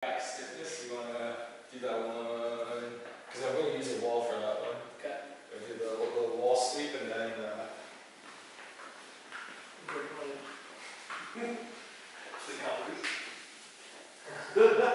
back stiffness, you want to do that one, because I'm going to use a wall for that one. Okay. So do the little wall sweep and then... Uh, the.